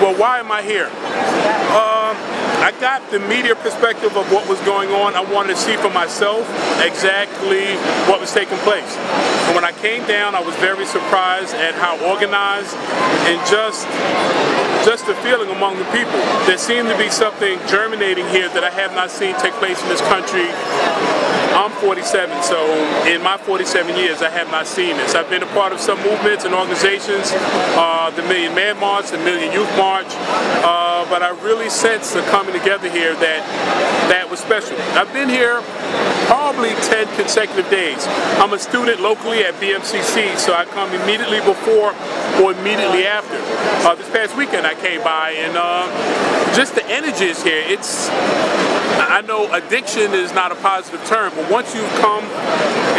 well, why am I here? Um, I got the media perspective of what was going on. I wanted to see for myself exactly what was taking place. And when I came down, I was very surprised at how organized and just just the feeling among the people. There seemed to be something germinating here that I have not seen take place in this country 47, so in my 47 years, I have not seen this. I've been a part of some movements and organizations, uh, the Million Man March, the Million Youth March, uh, but I really sense the coming together here that that was special. I've been here probably 10 consecutive days. I'm a student locally at BMCC, so I come immediately before or immediately after. Uh, this past weekend I came by, and uh, just the energy is here. It's I know addiction is not a positive term, but once you've come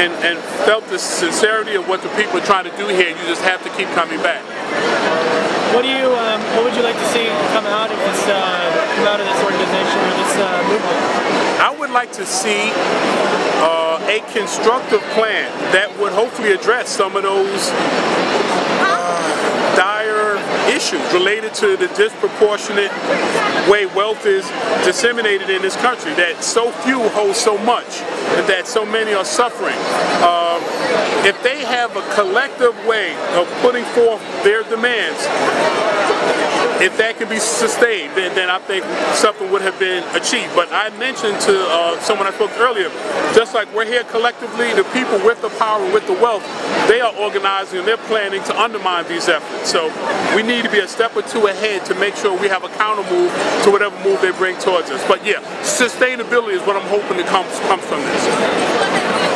and, and felt the sincerity of what the people are trying to do here, you just have to keep coming back. What do you? Um, what would you like to see come out of this? Uh, come out of this organization or this uh, movement? I would like to see uh, a constructive plan that would hopefully address some of those issues related to the disproportionate way wealth is disseminated in this country, that so few hold so much, that so many are suffering. Uh, if they have a collective way of putting forth their demands, if that can be sustained, then, then I think something would have been achieved. But I mentioned to uh, someone I spoke to earlier, just like we're here collectively, the people with the power and with the wealth, they are organizing and they're planning to undermine these efforts. So we need to be a step or two ahead to make sure we have a counter move to whatever move they bring towards us. But yeah, sustainability is what I'm hoping to come comes from this.